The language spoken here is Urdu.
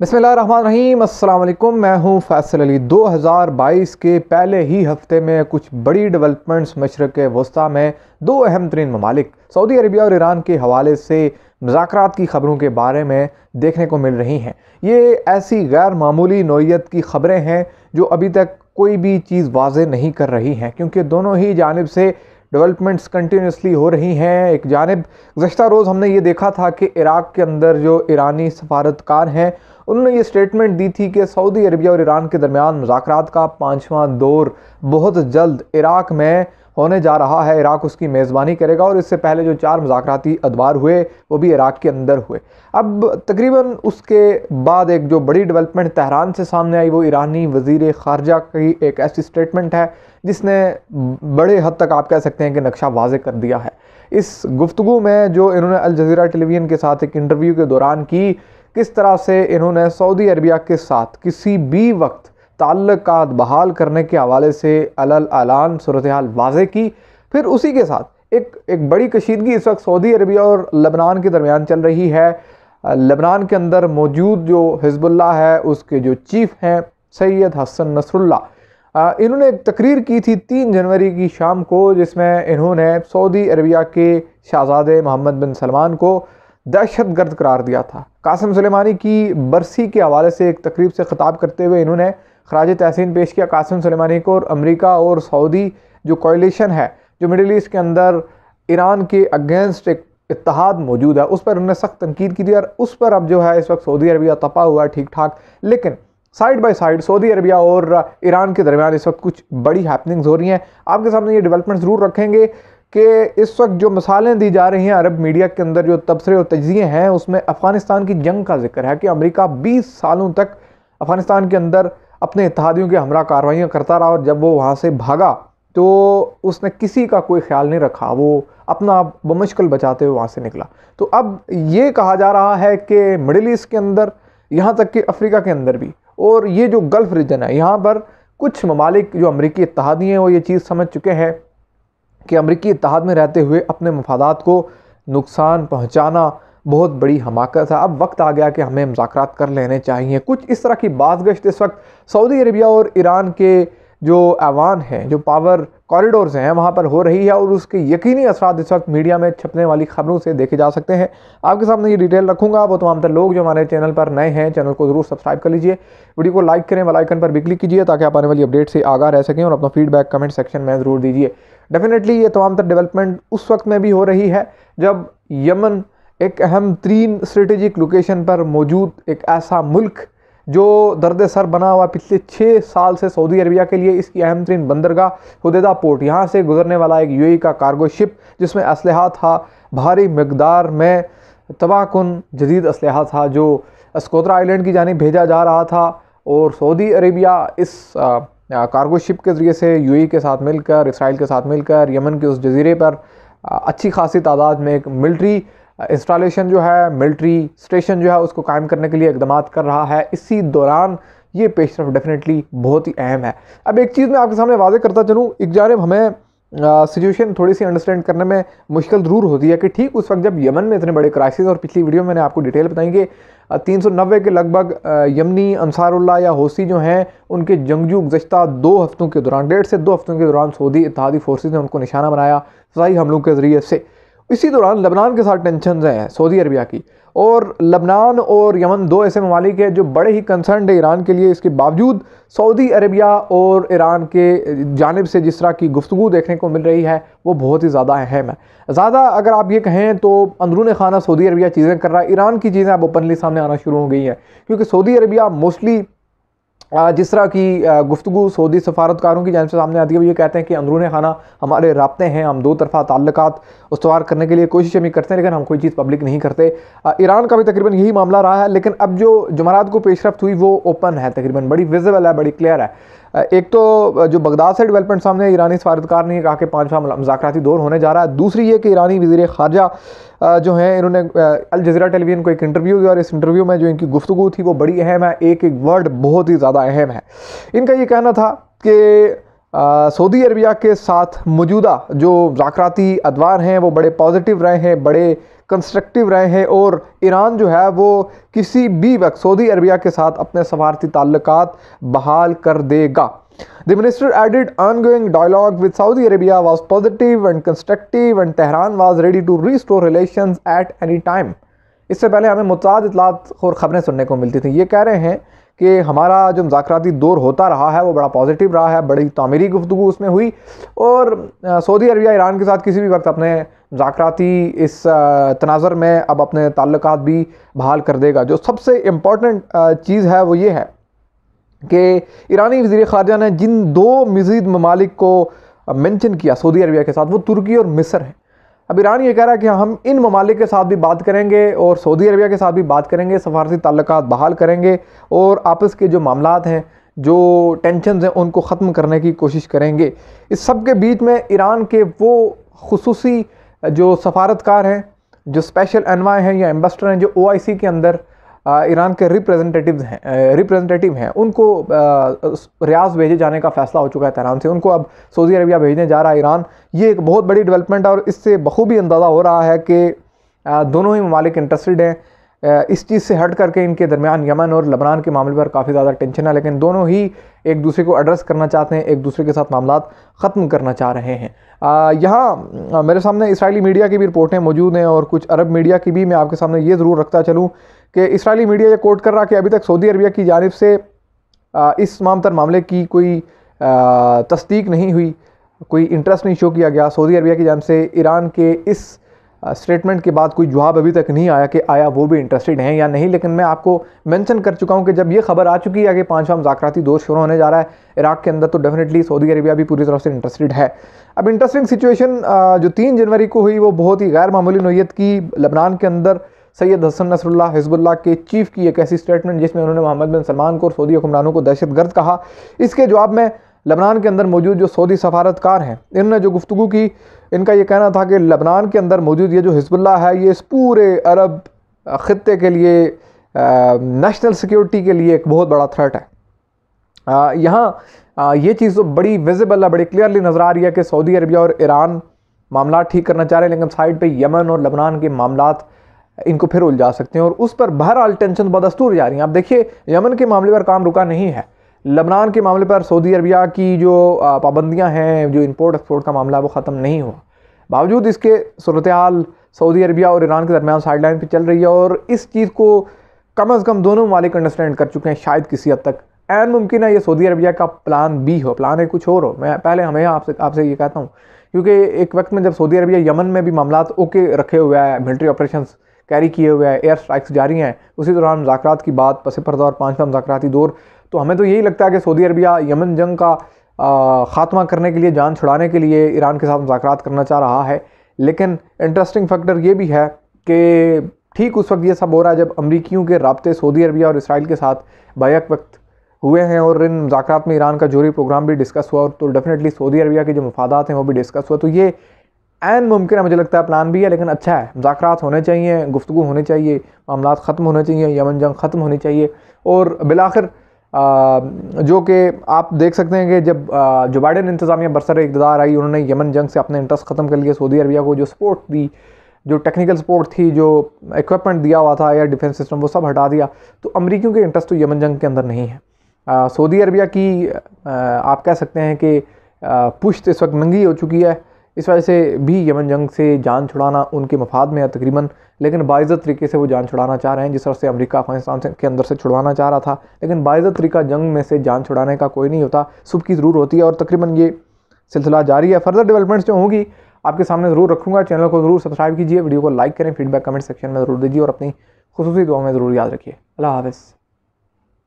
بسم اللہ الرحمن الرحیم، السلام علیکم۔ میں ہوں فیصل علی۔ دو ہزار بائیس کے پہلے ہی ہفتے میں کچھ بڑی ڈیولپمنٹس مشرق وسطی میں دو اہم ترین ممالک، سعودی عربیہ اور ایران کے حوالے سے مذاکرات کی خبروں کے بارے میں دیکھنے کو مل رہی ہیں۔ یہ ایسی غیر معمولی نوعیت کی خبریں ہیں جو ابھی تک کوئی بھی چیز واضح نہیں کر رہی ہیں، کیونکہ دونوں ہی جانب سے ڈیولپمنٹس کنٹینیوسلی ہو رہی ہیں۔ ایک جانب، گزشتہ روز ہم نے یہ دیکھا تھا کہ عراق کے اندر جو ایرانی سفارتکار ہیں انہوں نے یہ سٹیٹمنٹ دی تھی کہ سعودی عربیہ اور ایران کے درمیان مذاکرات کا پانچواں دور بہت جلد عراق میں ہونے جا رہا ہے۔ عراق اس کی میزبانی کرے گا اور اس سے پہلے جو چار مذاکراتی ادوار ہوئے وہ بھی عراق کے اندر ہوئے۔ اب تقریباً اس کے بعد ایک جو بڑی ڈیولپمنٹ تہران سے سامنے آئی وہ ایرانی وزیر خارجہ کی ایک ایسی سٹیٹمنٹ ہے جس نے بڑے حد تک آپ کہہ سکتے ہیں کہ نقشہ واضح کر دیا ہے۔ اس گفتگو میں جو انہوں نے الجزیرہ ٹیلی ویژن کے ساتھ ایک انٹرویو کے دوران کی کس طرح سے انہوں نے سعودی عربیہ کے ساتھ کسی بھی وقت تعلقات بحال کرنے کے حوالے سے علل اعلان صورتحال واضح کی؟ پھر اسی کے ساتھ ایک ایک بڑی کشیدگی اس وقت سعودی عربیہ اور لبنان کے درمیان چل رہی ہے۔ لبنان کے اندر موجود جو حزب اللہ ہے، اس کے جو چیف ہیں، سید حسن نصر اللہ انہوں نے ایک تقریر کی تھی تین جنوری کی شام کو، جس میں انہوں نے سعودی عربیہ کے شہزادے محمد بن سلمان کو دہشت گرد قرار دیا تھا۔ قاسم سلیمانی کی برسی کے حوالے سے ایک تقریب سے خطاب کرتے ہوئے انہوں نے خراج تحسین پیش کیا۔ قاسم سلیمانی کو اور امریکہ اور سعودی جو کوئلیشن ہے، جو مڈل ایسٹ کے اندر ایران کے اگینسٹ ایک اتحاد موجود ہے، اس پر انہوں نے سخت تنقید کی تھی اور اس پر اب جو ہے اس وقت سعودی عربیہ تپا ہوا ہے ٹھیک ٹھاک۔ لیکن سائیڈ بائی سائیڈ سعودی عربیہ اور ایران کے درمیان اس وقت کچھ بڑی ہیپننگز ہو رہی ہیں۔ آپ کے سامنے یہ ڈیولپمنٹ ضرور رکھیں گے۔ کہ اس وقت جو مثالیں دی جا رہی ہیں عرب میڈیا کے اندر جو تبصرے اور تجزیے ہیں، اس میں افغانستان کی جنگ کا ذکر ہے کہ امریکہ بیس سالوں تک افغانستان کے اندر اپنے اتحادیوں کے ہمراہ کاروائیاں کرتا رہا اور جب وہ وہاں سے بھاگا تو اس نے کسی کا کوئی خیال نہیں رکھا، وہ اپنا بمشکل بچاتے ہوئے وہاں سے نکلا۔ تو اب یہ کہا جا رہا ہے کہ مڈل ایسٹ کے اندر، یہاں تک کہ افریقہ کے اندر بھی، اور یہ جو گلف ریجن ہے، یہاں پر کچھ ممالک جو امریکی اتحادی ہیں، وہ یہ چیز سمجھ چکے ہیں کہ امریکی اتحاد میں رہتے ہوئے اپنے مفادات کو نقصان پہنچانا بہت بڑی حماقت ہے۔ اب وقت آ گیا کہ ہمیں مذاکرات کر لینے چاہیے۔ کچھ اس طرح کی بات گشت اس وقت سعودی عربیہ اور ایران کے جو ایوان ہیں، جو پاور کوریڈورز ہیں، وہاں پر ہو رہی ہے اور اس کے یقینی اثرات اس وقت میڈیا میں چھپنے والی خبروں سے دیکھے جا سکتے ہیں۔ آپ کے سامنے یہ ڈیٹیل رکھوں گا۔ وہ تمام تر لوگ جو ہمارے چینل پر نئے ہیں، چینل کو ضرور سبسکرائب کر لیجیے۔ ویڈیو کو لائک کریں ولائکن پر بھی کلک کیجیے تاکہ آپ آنے والی اپڈیٹ سے آگاہ رہ سکیں اور اپنا فیڈ بیک کمنٹ سیکشن میں ضرور دیجیے۔ ڈیفینیٹلی یہ تمام تر ڈیولپمنٹ اس وقت میں بھی ہو رہی ہے جب یمن ایک اہم ترین اسٹریٹجک لوکیشن پر موجود ایک ایسا ملک جو درد سر بنا ہوا پچھلے چھ سال سے سعودی عربیہ کے لیے اس کی اہم ترین بندرگاہ حدیدہ پورٹ، یہاں سے گزرنے والا ایک یو ای کا کارگو شپ جس میں اسلحہ تھا، بھاری مقدار میں تباہ کن جدید اسلحہ تھا جو اسکوترا آئیلینڈ کی جانب بھیجا جا رہا تھا اور سعودی عربیہ اس کارگو شپ کے ذریعے سے یو ای کے ساتھ مل کر، اسرائیل کے ساتھ مل کر، یمن کے اس جزیرے پر اچھی خاصی تعداد میں ایک ملٹری انسٹالیشن جو ہے، ملٹری اسٹیشن جو ہے، اس کو قائم کرنے کے لیے اقدامات کر رہا ہے۔ اسی دوران یہ پیش رفت ڈیفینیٹلی بہت ہی اہم ہے۔ اب ایک چیز میں آپ کے سامنے واضح کرتا چلوں، ایک جانب ہمیں سچویشن تھوڑی سی انڈرسٹینڈ کرنے میں مشکل ضرور ہوتی ہے کہ ٹھیک اس وقت جب یمن میں اتنے بڑے کرائسز اور پچھلی ویڈیو میں نے آپ کو ڈیٹیل بتائیں گے تین سو نوے کے لگ بھگ یمنی انصار اللہ یا حوثی جو ہیں، ان کے جنگجو گزشتہ دو ہفتوں کے دوران، ڈیڑھ سے دو ہفتوں کے دوران سعودی اتحادی فورسز نے ان کو نشانہ بنایا فضائی حملوں کے ذریعے سے۔ اسی دوران لبنان کے ساتھ ٹینشنز ہیں، سعودی عربیہ کی۔ اور لبنان اور یمن دو ایسے ممالک ہیں جو بڑے ہی کنسرنڈ ہے ایران کے لیے۔ اس کے باوجود سعودی عربیہ اور ایران کے جانب سے جس طرح کی گفتگو دیکھنے کو مل رہی ہے، وہ بہت ہی زیادہ اہم ہے۔ زیادہ اگر آپ یہ کہیں تو اندرون خانہ سعودی عربیہ چیزیں کر رہا ہے۔ ایران کی چیزیں اب اوپنلی سامنے آنا شروع ہو گئی ہیں۔ کیونکہ سعودی عربیہ موسٹلی جس طرح کی گفتگو سعودی سفارتکاروں کی جانب سے سامنے آتی ہے، وہ یہ کہتے ہیں کہ اندرون خانہ ہمارے رابطے ہیں، ہم دو طرفہ تعلقات استوار کرنے کے لیے کوشش ہمیں کرتے ہیں، لیکن ہم کوئی چیز پبلک نہیں کرتے۔ ایران کا بھی تقریباً یہی معاملہ رہا ہے، لیکن اب جو جمعرات کو پیش رفت ہوئی، وہ اوپن ہے تقریباً، بڑی ویزیبل ہے، بڑی کلیئر ہے۔ ایک تو جو بغداد سے ڈیولپمنٹ سامنے ایرانی سفارتکار نے کہا کہ پانچواں مذاکراتی دور ہونے جا رہا ہے۔ دوسری یہ کہ ایرانی وزیر خارجہ جو ہیں، انہوں نے الجزیرہ ٹیلی ویژن کو ایک انٹرویو دیا اور اس انٹرویو میں جو ان کی گفتگو تھی وہ بڑی اہم ہے۔ ایک ایک ورڈ بہت ہی زیادہ اہم ہے۔ ان کا یہ کہنا تھا کہ سعودی عربیہ کے ساتھ موجودہ جو مذاکراتی ادوار ہیں، وہ بڑے پازیٹیو رہے ہیں، بڑے کنسٹرکٹیو رہے ہیں اور ایران جو ہے، وہ کسی بھی وقت سعودی عربیہ کے ساتھ اپنے سفارتی تعلقات بحال کر دے گا۔ The minister added ongoing dialogue with Saudi Arabia was positive and constructive and Tehran was ready to restore relations at any time اس سے پہلے ہمیں متعدد اطلاعات اور خبریں سننے کو ملتی تھیں۔ یہ کہہ رہے ہیں کہ ہمارا جو مذاکراتی دور ہوتا رہا ہے، وہ بڑا پازیٹیو رہا ہے، بڑی تعمیری گفتگو اس میں ہوئی۔ اور سعودی عربیہ، ایران کے ساتھ کسی بھی وقت اپنے مذاکراتی اس تناظر میں اب اپنے تعلقات بھی بحال کر دے گا۔ جو سب سے امپورٹنٹ چیز ہے وہ یہ ہے کہ ایرانی وزیر خارجہ نے جن دو مزید ممالک کو مینشن کیا سعودی عربیہ کے ساتھ، وہ ترکی اور مصر ہیں۔ اب ایران یہ کہہ رہا ہے کہ ہم ان ممالک کے ساتھ بھی بات کریں گے اور سعودی عربیہ کے ساتھ بھی بات کریں گے، سفارتی تعلقات بحال کریں گے اور آپس کے جو معاملات ہیں، جو ٹینشنز ہیں، ان کو ختم کرنے کی کوشش کریں گے۔ اس سب کے بیچ میں ایران کے وہ خصوصی جو سفارتکار ہیں، جو اسپیشل انوائے ہیں یا ایمبسٹر ہیں، جو او آئی سی کے اندر ایران کے ریپریزنٹیٹیوز ہیں ریپریزنٹیٹیو ہیں۔ ان کو ریاض بھیجے جانے کا فیصلہ ہو چکا ہے تہران سے۔ ان کو اب سعودی عربیہ بھیجنے جا رہا ہے ایران۔ یہ ایک بہت بڑی ڈیولپمنٹ ہے اور اس سے بخوبی اندازہ ہو رہا ہے کہ دونوں ہی ممالک انٹرسٹڈ ہیں۔ اس چیز سے ہٹ کر کے ان کے درمیان یمن اور لبنان کے معاملے پر کافی زیادہ ٹینشن ہے، لیکن دونوں ہی ایک دوسرے کو ایڈریس کرنا چاہتے ہیں، ایک دوسرے کے ساتھ معاملات ختم کرنا چاہ رہے ہیں۔ یہاں میرے سامنے اسرائیلی میڈیا کی بھی رپورٹیں موجود ہیں اور کچھ عرب میڈیا کی بھی میں آپ کے سامنے یہ ضرور رکھتا چلوں کہ اسرائیلی میڈیا یہ کوٹ کر رہا کہ ابھی تک سعودی عربیہ کی جانب سے اس تمام تر معاملے کی کوئی تصدیق نہیں ہوئی، کوئی انٹرسٹ نہیں شو کیا گیا۔ سعودی عربیہ کی جانب سے ایران کے اس اسٹیٹمنٹ کے بعد کوئی جواب ابھی تک نہیں آیا کہ آیا وہ بھی انٹرسٹڈ ہیں یا نہیں، لیکن میں آپ کو مینشن کر چکا ہوں کہ جب یہ خبر آ چکی ہے کہ پانچواں مذاکراتی دور شروع ہونے جا رہا ہے، عراق کے اندر تو ڈیفینیٹلی سعودی عربیہ بھی پوری طرح سے انٹرسٹڈ ہے۔ اب انٹرسٹنگ سچویشن جو تین جنوری کو ہوئی وہ بہت ہی غیر معمولی نوعیت کی لبنان کے اندر سید حسن نصر اللہ حزب اللہ کے چیف کی ایک ایسی سٹیٹمنٹ جس میں انہوں نے محمد بن سلمان کو اور سعودی حکمرانوں کو دہشت گرد کہا۔ اس کے جواب میں لبنان کے اندر موجود جو سعودی سفارتکار ہیں انہوں نے جو گفتگو کی، ان کا یہ کہنا تھا کہ لبنان کے اندر موجود یہ جو حزب اللہ ہے، یہ اس پورے عرب خطے کے لیے نیشنل سیکیورٹی کے لیے ایک بہت بڑا تھرٹ ہے۔ یہاں یہ چیز تو بڑی ویزیبل ہے، بڑی کلیئرلی نظر آ رہی ہے کہ سعودی عربیہ اور ایران معاملات ٹھیک کرنا چاہ رہے ہیں، لیکن سائڈ پہ یمن اور لبنان کے معاملات ان کو پھر الجھا سکتے ہیں۔ اور اس پر بہرحال ٹینشن بدستور جا رہی ہیں۔ آپ دیکھیے، یمن کے معاملے پر کام رکا نہیں ہے۔ لبنان کے معاملے پر سعودی عربیہ کی جو پابندیاں ہیں، جو امپورٹ ایکسپورٹ کا معاملہ ہے، وہ ختم نہیں ہوا۔ باوجود اس کے صورتحال سعودی عربیہ اور ایران کے درمیان سائڈ لائن پہ چل رہی ہے اور اس چیز کو کم از کم دونوں مالک انڈرسٹینڈ کر چکے ہیں، شاید کسی حد تک۔ این ممکن ہے یہ سعودی عربیہ کا پلان بھی ہو۔ پلان ہے کچھ اور ہو۔ میں پہلے ہمیں آپ سے آپ سے یہ کہتا ہوں۔ کیونکہ ایک وقت میں جب سعودی عربیہ یمن میں بھی معاملات اوکے رکھے ہوئے ہیں ملٹری آپریشنز کیری کیے ہوئے ہیں ایئر سٹرائکس جاری ہیں، اسی دوران مذاکرات کی بات پس پردہ اور پانچواں مذاکراتی دور تو ہمیں تو یہی لگتا ہے کہ سعودی عربیہ یمن جنگ کا خاتمہ کرنے کے لیے، جان چھڑانے کے لیے ایران کے ساتھ مذاکرات کرنا چاہ رہا ہے۔ لیکن انٹرسٹنگ فیکٹر یہ بھی ہے کہ ٹھیک اس وقت یہ سب ہو رہا ہے جب امریکیوں کے رابطے سعودی عربیہ اور اسرائیل کے ساتھ بیک وقت ہوئے ہیں اور ان مذاکرات میں ایران کا جوری پروگرام بھی ڈسکس ہوا اور تو ڈیفینیٹلی سعودی عربیہ کے جو مفادات ہیں وہ بھی ڈسکس ہوا۔ تو یہ این ممکن ہے، مجھے لگتا ہے پلان بھی ہے، لیکن اچھا ہے۔ مذاکرات ہونے چاہیے، گفتگو ہونے چاہیے، معاملات ختم ہونے چاہیے، یمن جنگ ختم ہونی چاہیے اور بالآخر جو کہ آپ دیکھ سکتے ہیں کہ جب جو بائیڈن انتظامیہ برسر اقتدار آئی، انہوں نے یمن جنگ سے اپنے انٹرسٹ ختم کر لیا، سعودی عربیہ کو جو سپورٹ دی، جو ٹیکنیکل سپورٹ تھی، جو ایکوپمنٹ دیا ہوا تھا ایئر ڈیفنس سسٹم وہ سب ہٹا دیا، تو امریکیوں کے انٹرسٹ تو یمن جنگ کے اندر نہیں ہے سعودی عربیہ کی آپ کہہ سکتے ہیں کہ پشت اس وقت ننگی ہو چکی ہے۔ اس وجہ سے بھی یمن جنگ سے جان چھڑانا ان کے مفاد میں ہے تقریباً، لیکن باعزت طریقے سے وہ جان چھڑانا چاہ رہے ہیں، جس طرح سے امریکہ افغانستان کے اندر سے چھڑوانا چاہ رہا تھا۔ لیکن باعزت طریقہ جنگ میں سے جان چھڑانے کا کوئی نہیں ہوتا، صبح کی ضرور ہوتی ہے اور تقریباً یہ سلسلہ جاری ہے۔ فردر ڈیولپمنٹس جو ہوں گی، آپ کے سامنے ضرور رکھوں گا۔ چینل کو ضرور سبسکرائب کیجیے ویڈیو کو لائک کریں فیڈ بیک کمنٹ سیکشن میں ضرور دیجیے اور اپنی خصوصی دعا میں ضرور یاد رکھیے۔ اللہ حافظ۔